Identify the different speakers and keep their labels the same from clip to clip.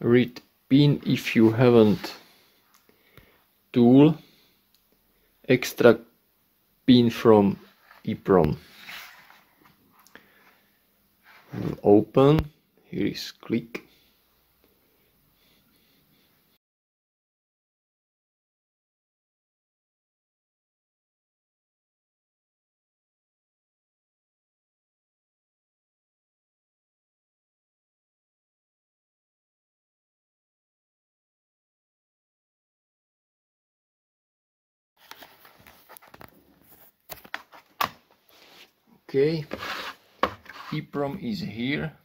Speaker 1: read pin if you haven't. Tool. Extract pin from EEPROM open. Here is click okay. EEPROM is here.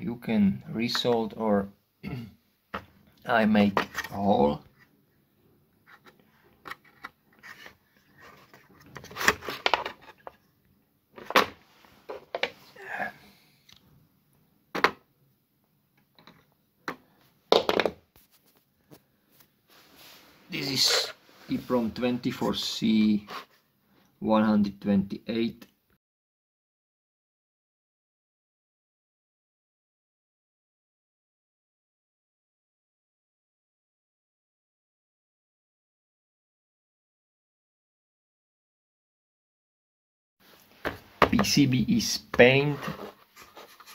Speaker 1: You can resolve or I make a hole. This is EEPROM 24C 128 PCB is paint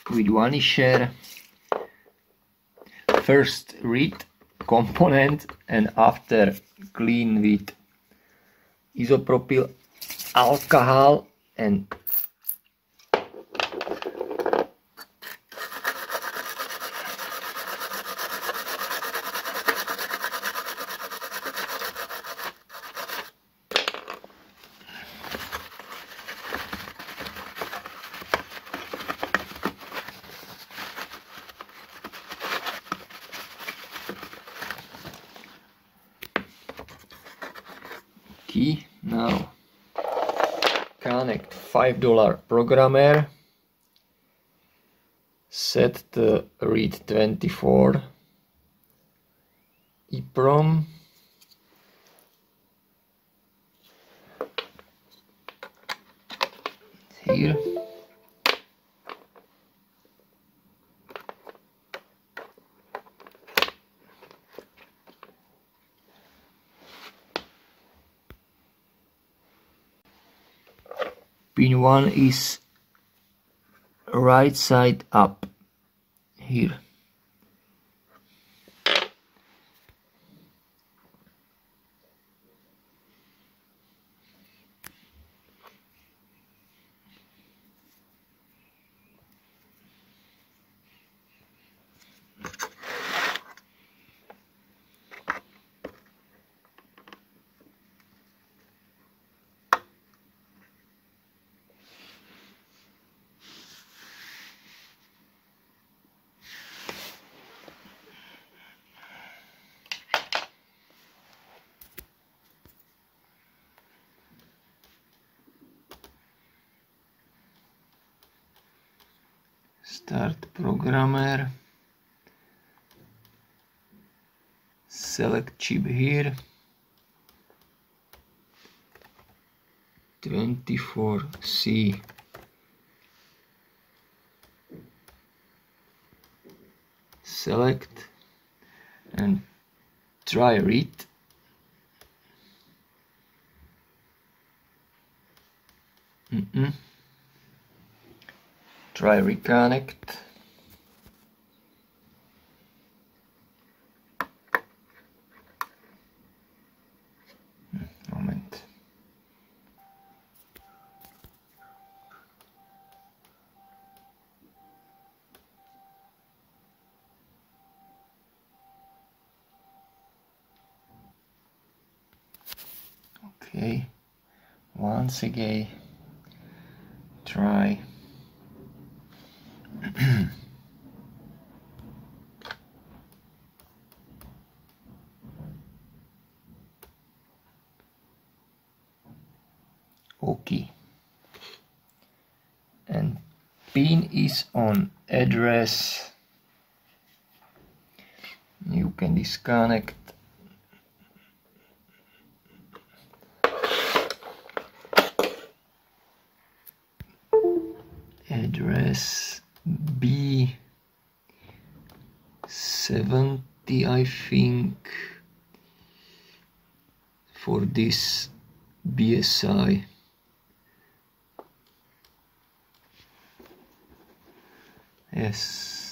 Speaker 1: with one share. First read component and after clean with isopropyl alcohol and now connect $5 programmer. Set the read 24 EEPROM here pin 1 is right side up here start programmer. Select chip here. 24C select and try read. Mm -mm. Try reconnect. Hmm, moment. Okay. Once again try okay. And pin is on address. You can disconnect. Address B70 I think for this BSI yes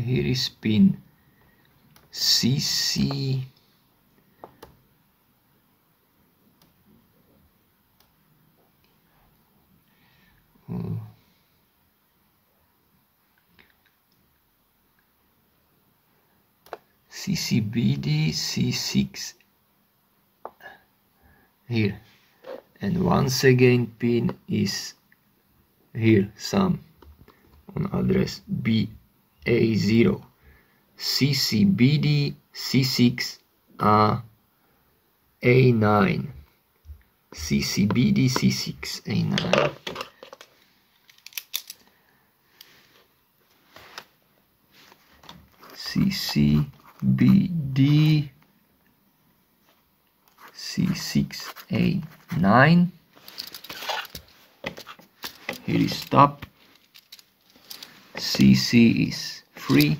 Speaker 1: here is pin CC. CCBD C6 here and once again pin is here some on address BA0 CCBD C6 A A9 CCBD C6 A9 CCBD C6A9 here is stop CC is free.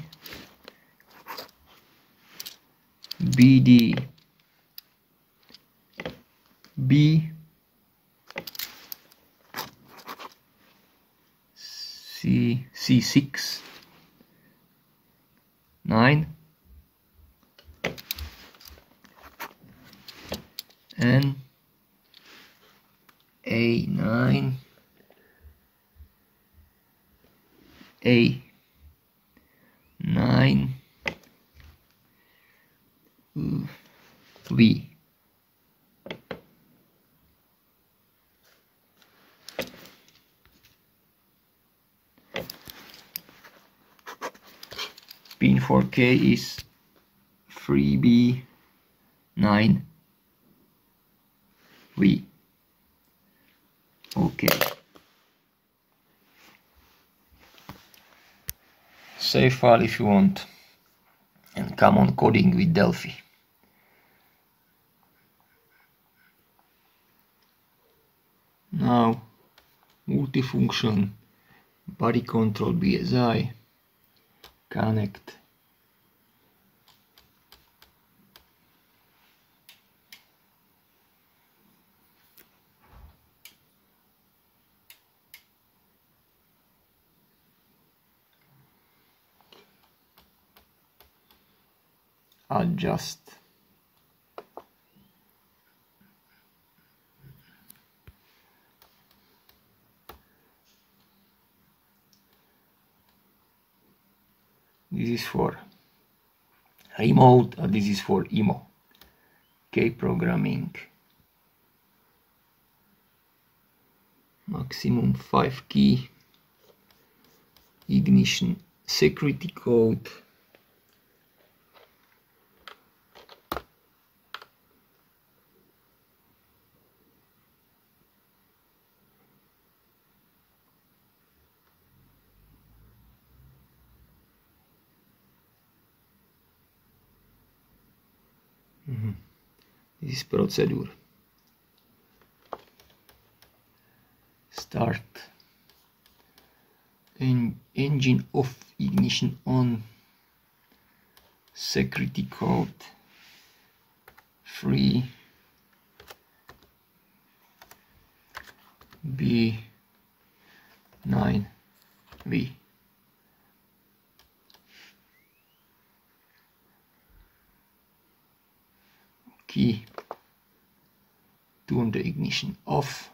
Speaker 1: BD B. C C6 9 and A9 A 9 V pin 4K is 3B 9 V okay save file if you want and come on coding with Delphi. Now multifunction body control BSI connect adjust. This is for remote and this is for immo k programming maximum 5 key ignition security code Mhm. This is procedure. Start. En engine off, ignition on. Security code. Free. B9V. Key turn the ignition. Off